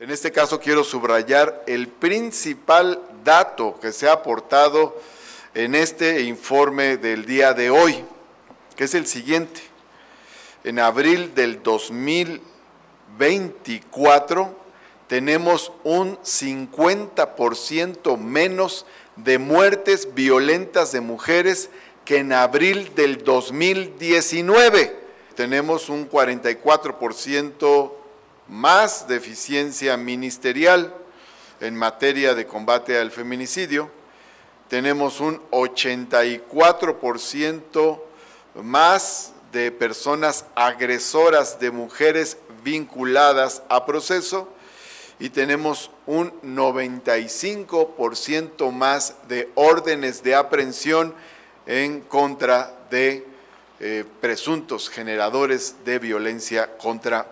En este caso quiero subrayar el principal dato que se ha aportado en este informe del día de hoy, que es el siguiente. En abril del 2024 tenemos un 50% menos de muertes violentas de mujeres que en abril del 2019. Tenemos un 44% más de eficiencia ministerial en materia de combate al feminicidio. Tenemos un 84% más de personas agresoras de mujeres vinculadas a proceso y tenemos un 95% más de órdenes de aprehensión en contra de eh, presuntos generadores de violencia contra